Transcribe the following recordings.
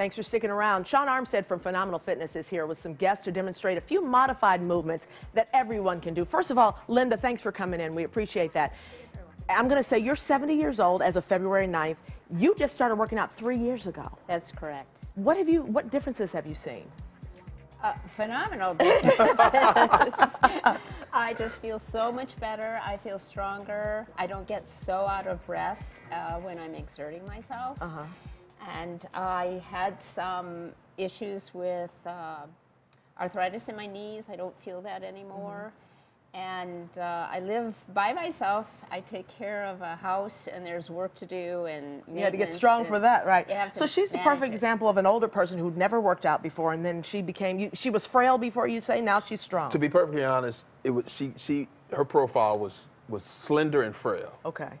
Thanks for sticking around. Sean Armstead from Phenomenal Fitness is here with some guests to demonstrate a few modified movements that everyone can do. First of all, Linda, thanks for coming in. We appreciate that. I'm going to say you're 70 years old as of February 9th. You just started working out three years ago. That's correct. What have you? What differences have you seen? Uh, phenomenal differences. I just feel so much better. I feel stronger. I don't get so out of breath uh, when I'm exerting myself. Uh-huh. And I had some issues with uh, arthritis in my knees. I don't feel that anymore. And uh, I live by myself. I take care of a house, and there's work to do. And You had to get strong for that, right? you So she's the perfect it. example of an older person who'd never worked out before, and then she became. She was frail before you say. Now she's strong. To be perfectly honest, it was she she her profile was was slender and frail, okay.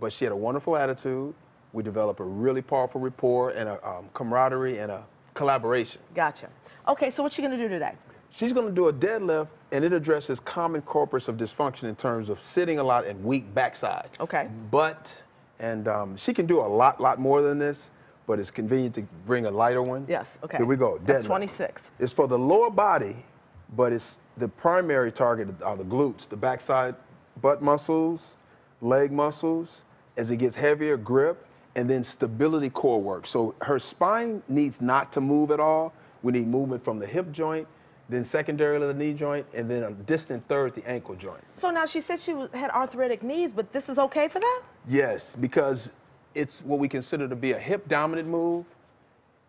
but she had a wonderful attitude. We develop a really powerful rapport and a um, camaraderie and a collaboration. Gotcha. Okay. So what's she going to do today? She's going to do a deadlift, and it addresses common corpus of dysfunction in terms of sitting a lot and weak backside. Okay. But and um, she can do a lot lot more than this, but it's convenient to bring a lighter one. Yes. Okay. Here we go. That's deadlift. 26. It's for the lower body, but it's the primary target are the glutes, the backside butt muscles, leg muscles. As it gets heavier, grip, and then stability core work. So her spine needs not to move at all. We need movement from the hip joint, then secondarily the knee joint, and then a distant third, the ankle joint. So now she said she had arthritic knees, but this is okay for that? Yes, because it's what we consider to be a hip dominant move.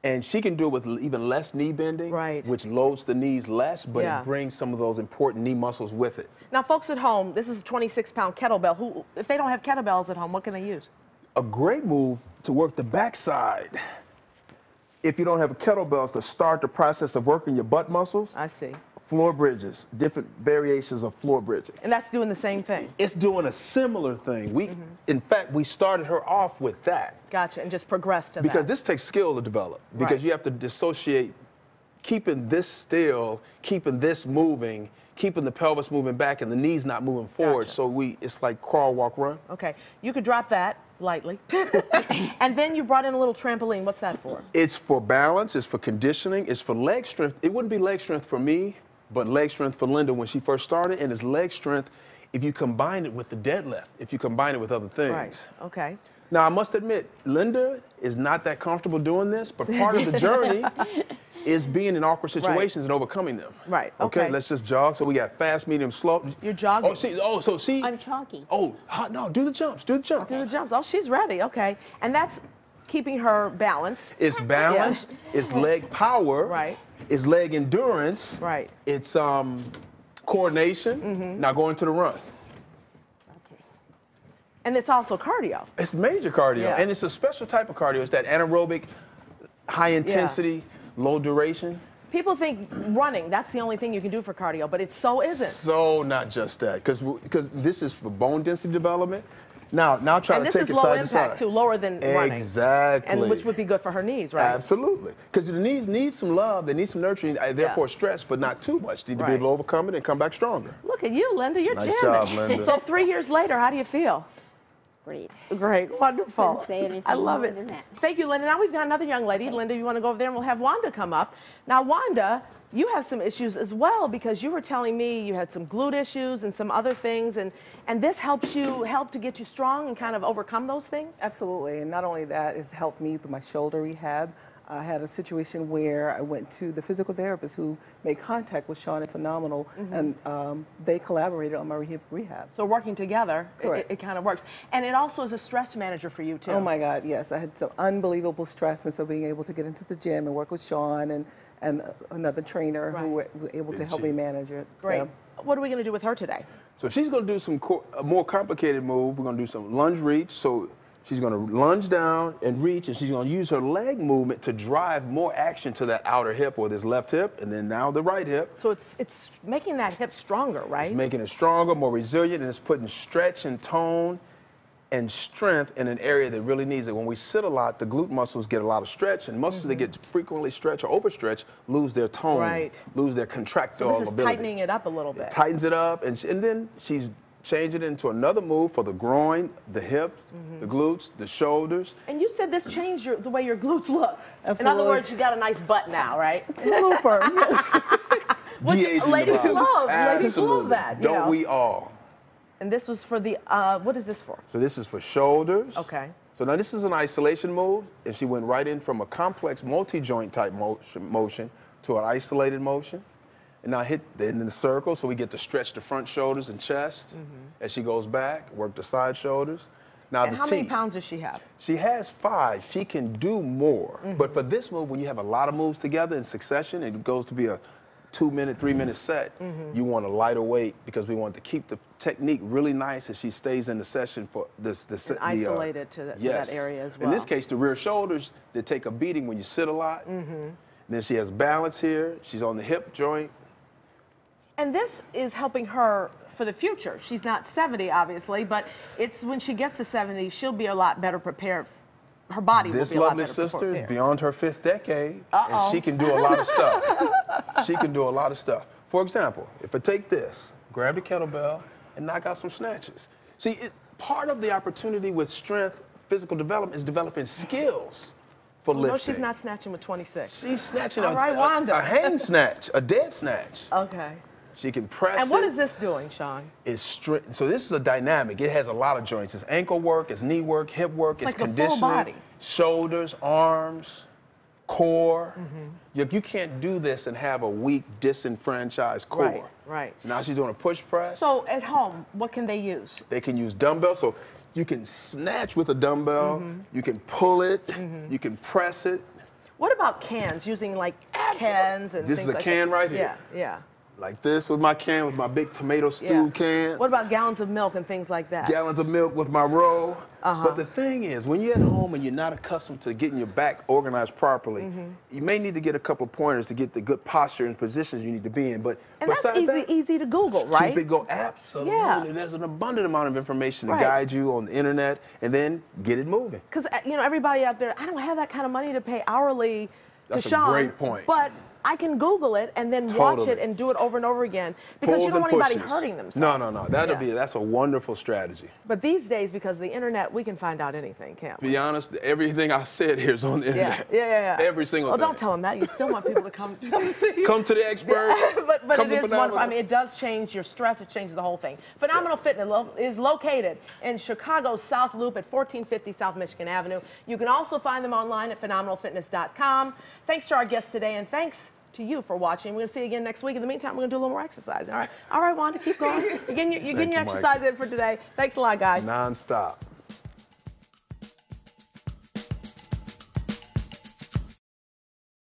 And she can do it with even less knee bending, Right. which loads the knees less, but Yeah. it brings some of those important knee muscles with it. Now, folks at home, this is a 26 pound kettlebell. Who, if they don't have kettlebells at home, what can they use? A great move to work the backside. If you don't have kettlebells to start the process of working your butt muscles, I see. floor bridges, different variations of floor bridging. And that's doing the same thing. It's doing a similar thing. We, Mm-hmm. in fact, we started her off with that. Gotcha. And just progressed to Because that. this takes skill to develop. Because Right. you have to dissociate keeping this still, keeping this moving, keeping the pelvis moving back and the knees not moving forward. Gotcha. So we it's like crawl, walk, run. Okay. You could drop that lightly. and then you brought in a little trampoline. What's that for? It's for balance, it's for conditioning, it's for leg strength. It wouldn't be leg strength for me, but leg strength for Linda when she first started, and it's leg strength if you combine it with the deadlift, if you combine it with other things. Right. Okay. Now, I must admit, Linda is not that comfortable doing this, but part of the journey is being in awkward situations and overcoming them. Right, Okay. okay. let's just jog. So we got fast, medium, slow. You're jogging. Oh, see, oh, so see. I'm jogging. Oh, hot, no, do the jumps, do the jumps. Do the jumps. Oh, she's ready. Okay. And that's keeping her balanced. It's balanced. It's leg power. Right. It's leg endurance. Right. It's um, coordination. Now going to the run. Okay. And it's also cardio. It's major cardio, Yeah. and it's a special type of cardio. It's that anaerobic, high intensity, low duration. People think running, that's the only thing you can do for cardio, but it so isn't. So not just that, because because this is for bone density development. Now now try And to take it side to impact side. too, lower than running. Exactly. And which would be good for her knees, right? Absolutely, because the knees need some love. They need some nurturing. uh, Therefore, stress, but not too much. Need to be able to overcome it and come back stronger. Look at you, Linda. You're Nice jamming. job, Linda. So three years later, how do you feel? Great. Great, wonderful. Say anything I love it. that. Thank you, Linda. Now we've got another young lady. Linda, you want to go over there and we'll have Wanda come up. Now, Wanda, you have some issues as well because you were telling me you had some glute issues and some other things, and and this helps you help to get you strong and kind of overcome those things. Absolutely, and not only that, it's helped me through my shoulder rehab. I had a situation where I went to the physical therapist who made contact with Sean and Phenomenal, and um, they collaborated on my reha- rehab. So working together, it, Correct. it, kind of works, and it also is a stress manager for you too. Oh my God, yes, I had some unbelievable stress, and so being able to get into the gym and work with Sean and, and another trainer who Right. was able to help me manage it. Great. So, What are we going to do with her today? So she's going to do some co- a more complicated move. We're going to do some lunge reach. So she's going to lunge down and reach, and she's going to use her leg movement to drive more action to that outer hip or this left hip, and then now the right hip. So it's it's making that hip stronger, right? It's making it stronger, more resilient, and it's putting stretch and tone and strength in an area that really needs it. When we sit a lot, the glute muscles get a lot of stretch, and muscles that get mm-hmm. frequently stretched or overstretched lose their tone, Right. lose their contractile so this is ability. tightening it up a little bit. It tightens it up, and, and then she's change it into another move for the groin, the hips, the Mm-hmm. glutes, the shoulders. And you said this changed your, the way your glutes look. Absolutely. In other words, you got a nice butt now, right? It's a little firm. Which ladies body. love. Ladies love that. you Don't know? we all? And this was for the, uh, what is this for? So this is for shoulders. Okay. So now this is an isolation move, and she went right in from a complex multi-joint type motion, motion to an isolated motion. And now hit the, in the circle, so we get to stretch the front shoulders and chest mm-hmm. as she goes back, work the side shoulders. Now And the how T. many pounds does she have? She has five. She can do more. Mm-hmm. But for this move, when you have a lot of moves together in succession, it goes to be a two minute, three minute mm-hmm. set. You want a lighter weight because we want to keep the technique really nice as she stays in the session for this. the, uh, isolated to that- to that area as well. In this case, the rear shoulders they take a beating when you sit a lot. Then she has balance here. She's on the hip joint. And this is helping her for the future. She's not 70, obviously, but it's when she gets to 70, she'll be a lot better prepared. Her body will This be a lot lovely better sister is beyond her fifth decade, Uh-oh. and she can do a lot of stuff. she can do a lot of stuff. For example, if I take this, grab the kettlebell, and knock out some snatches. See, it, part of the opportunity with strength, physical development, is developing skills for No, lifting. No, she's not snatching with 26. She's snatching All a, right, a- Wanda. a hang snatch, a dead snatch. Okay. She can press And what it. is this doing, Sean? It's stri- so this is a dynamic. It has a lot of joints. It's ankle work, it's knee work, hip work, It's it's, like the full conditioning, body. shoulders, arms, core. Mm-hmm. You, you can't do this and have a weak, disenfranchised core. Right, right. So now she's doing a push press. So at home, what can they use? they can use dumbbells. So you can snatch with a dumbbell. Mm-hmm. You can pull it. You can press it. What about cans? Using like cans and This things is a like can that? right here. Yeah, yeah. Like this with my can, with my big tomato stew yeah. can. What about gallons of milk and things like that? gallons of milk with my roll. Uh-huh. But the thing is, when you're at home and you're not accustomed to getting your back organized properly, Mm-hmm. you may need to get a couple pointers to get the good posture and positions you need to be in. But and that's easy, that, easy to Google, right? keep it go. Absolutely. Yeah. There's an abundant amount of information to Right. guide you on the internet, and then get it moving. Because you know everybody out there, I don't have that kind of money to pay hourly That's to a Sean. great point. But I can Google it and then watch it and do it over and over again because you don't want anybody hurting themselves. No, no, no. That'll Yeah. be that's a wonderful strategy. But these days, because of the internet, we can find out anything, can't we? Be honest, everything I said here is on the internet. yeah, yeah, yeah. Every single oh, Well, thing. don't tell them that. You still want people to come, come see you. Come to the expert. but but Come it to wonderful. I mean, it does change your stress. It changes the whole thing. Phenomenal Fitness lo- is located in Chicago's South Loop at 1450 South Michigan Avenue. You can also find them online at phenomenalfitness.com. Thanks to our guests today, and thanks to you for watching. We're going to see you again next week. In the meantime, we're going to do a little more exercise. All right, all right, Wanda, keep going. You're getting your, you're getting your you, Mike. exercise in for today. Thanks a lot, guys. Non-stop.